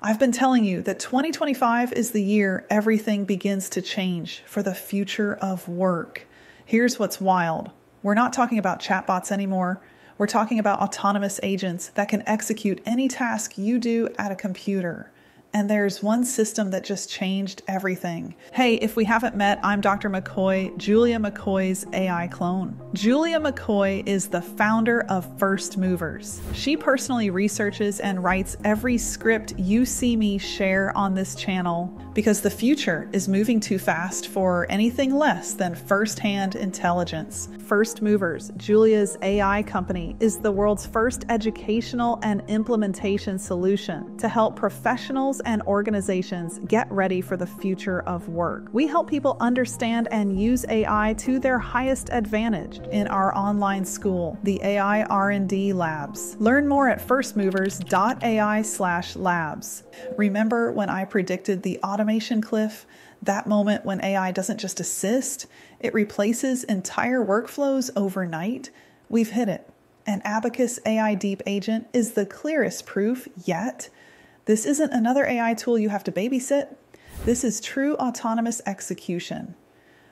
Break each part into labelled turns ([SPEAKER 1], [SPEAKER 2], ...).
[SPEAKER 1] I've been telling you that 2025 is the year everything begins to change for the future of work. Here's what's wild we're not talking about chatbots anymore. We're talking about autonomous agents that can execute any task you do at a computer. And there's one system that just changed everything. Hey, if we haven't met, I'm Dr. McCoy, Julia McCoy's AI clone. Julia McCoy is the founder of First Movers. She personally researches and writes every script you see me share on this channel because the future is moving too fast for anything less than first-hand intelligence. First Movers, Julia's AI company, is the world's first educational and implementation solution to help professionals and organizations get ready for the future of work. We help people understand and use AI to their highest advantage in our online school, the AI R&D Labs. Learn more at firstmovers.ai/labs. Remember when I predicted the automation cliff? That moment when AI doesn't just assist, it replaces entire workflows overnight? We've hit it. And Abacus AI Deep Agent is the clearest proof yet. This isn't another AI tool you have to babysit. This is true autonomous execution.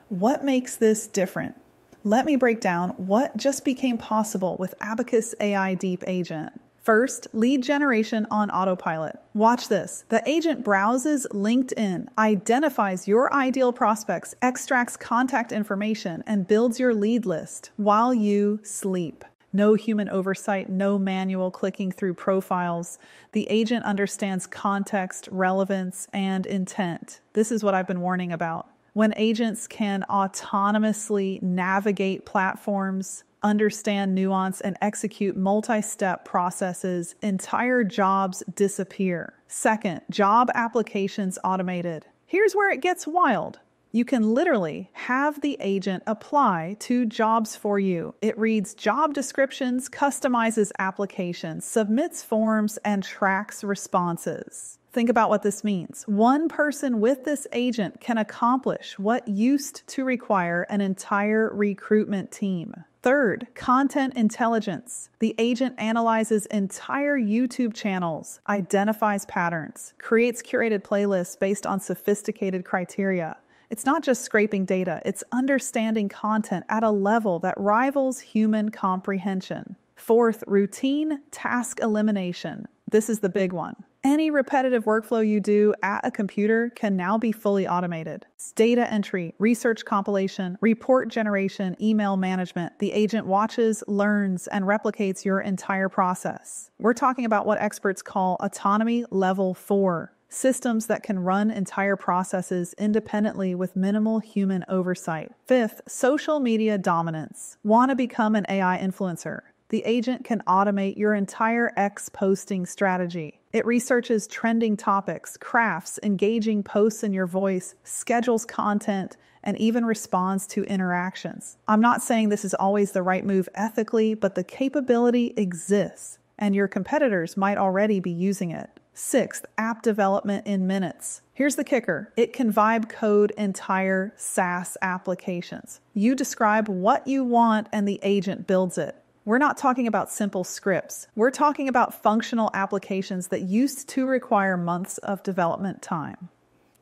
[SPEAKER 1] What makes this different? Let me break down what just became possible with Abacus AI Deep Agent. First, lead generation on autopilot. Watch this. The agent browses LinkedIn, identifies your ideal prospects, extracts contact information, and builds your lead list while you sleep. No human oversight, no manual clicking through profiles. The agent understands context, relevance, and intent. This is what I've been warning about. When agents can autonomously navigate platforms, understand nuance, and execute multi step processes, entire jobs disappear. Second, job applications automated. Here's where it gets wild. You can literally have the agent apply to jobs for you. It reads job descriptions, customizes applications, submits forms, and tracks responses. Think about what this means. One person with this agent can accomplish what used to require an entire recruitment team. Third, content intelligence. The agent analyzes entire YouTube channels, identifies patterns, creates curated playlists based on sophisticated criteria. It's not just scraping data, it's understanding content at a level that rivals human comprehension. Fourth, routine task elimination. This is the big one. Any repetitive workflow you do at a computer can now be fully automated. It's data entry, research compilation, report generation, email management. The agent watches, learns, and replicates your entire process. We're talking about what experts call autonomy level 4 systems that can run entire processes independently with minimal human oversight. Fifth, social media dominance. Want to become an AI influencer? The agent can automate your entire X posting strategy. It researches trending topics, crafts engaging posts in your voice, schedules content, and even responds to interactions. I'm not saying this is always the right move ethically, but the capability exists, and your competitors might already be using it. Sixth, app development in minutes. Here's the kicker it can vibe code entire SaaS applications. You describe what you want, and the agent builds it. We're not talking about simple scripts. We're talking about functional applications that used to require months of development time.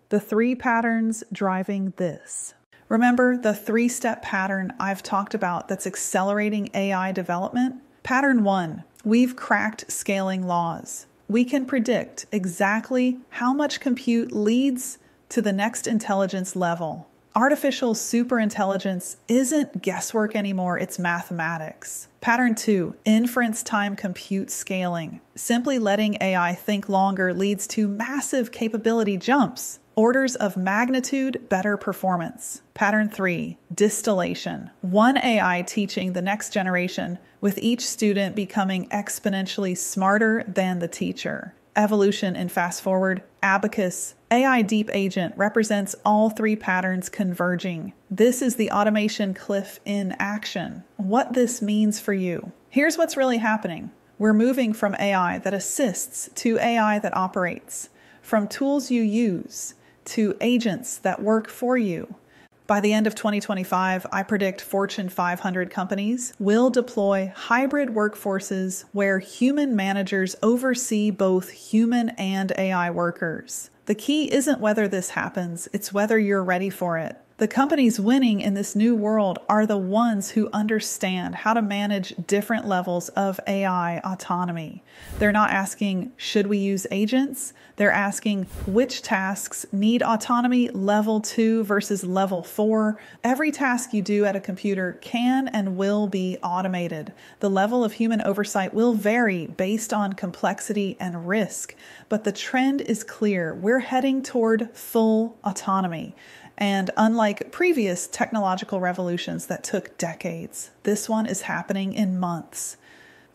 [SPEAKER 1] The three patterns driving this. Remember the three step pattern I've talked about that's accelerating AI development? Pattern one we've cracked scaling laws we can predict exactly how much compute leads to the next intelligence level. Artificial superintelligence isn't guesswork anymore, it's mathematics. Pattern two inference time compute scaling. Simply letting AI think longer leads to massive capability jumps orders of magnitude better performance. Pattern three, distillation. One AI teaching the next generation, with each student becoming exponentially smarter than the teacher. Evolution in fast forward, Abacus, AI Deep Agent represents all three patterns converging. This is the automation cliff in action. What this means for you. Here's what's really happening. We're moving from AI that assists to AI that operates, from tools you use to agents that work for you. By the end of 2025, I predict Fortune 500 companies will deploy hybrid workforces where human managers oversee both human and AI workers. The key isn't whether this happens, it's whether you're ready for it. The companies winning in this new world are the ones who understand how to manage different levels of AI autonomy. They're not asking, should we use agents? They're asking, which tasks need autonomy level two versus level four? Every task you do at a computer can and will be automated. The level of human oversight will vary based on complexity and risk, but the trend is clear. We're heading toward full autonomy. And unlike previous technological revolutions that took decades, this one is happening in months.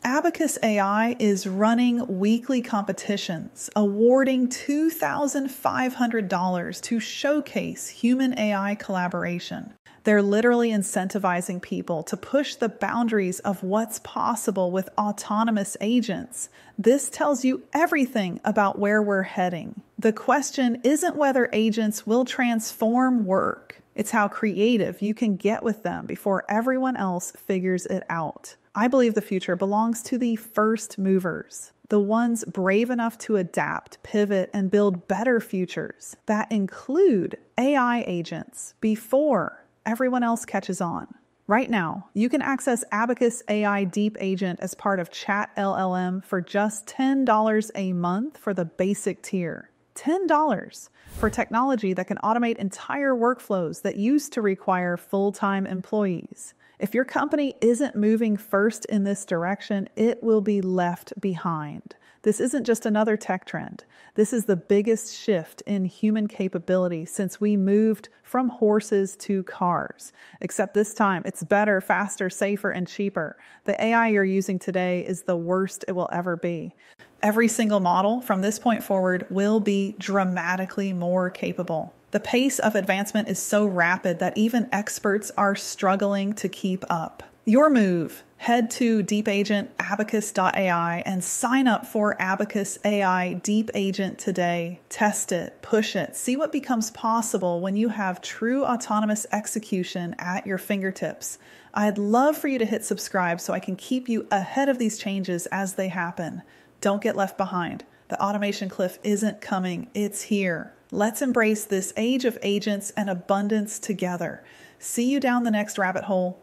[SPEAKER 1] Abacus AI is running weekly competitions, awarding $2,500 to showcase human AI collaboration. They're literally incentivizing people to push the boundaries of what's possible with autonomous agents. This tells you everything about where we're heading. The question isn't whether agents will transform work, it's how creative you can get with them before everyone else figures it out. I believe the future belongs to the first movers, the ones brave enough to adapt, pivot, and build better futures that include AI agents before everyone else catches on. Right now, you can access Abacus AI Deep Agent as part of Chat LLM for just $10 a month for the basic tier. $10 for technology that can automate entire workflows that used to require full time employees. If your company isn't moving first in this direction, it will be left behind. This isn't just another tech trend. This is the biggest shift in human capability since we moved from horses to cars. Except this time, it's better, faster, safer, and cheaper. The AI you're using today is the worst it will ever be. Every single model from this point forward will be dramatically more capable. The pace of advancement is so rapid that even experts are struggling to keep up. Your move. Head to deepagent.abacus.ai and sign up for Abacus AI Deep Agent today. Test it, push it, see what becomes possible when you have true autonomous execution at your fingertips. I'd love for you to hit subscribe so I can keep you ahead of these changes as they happen. Don't get left behind. The automation cliff isn't coming, it's here. Let's embrace this age of agents and abundance together. See you down the next rabbit hole.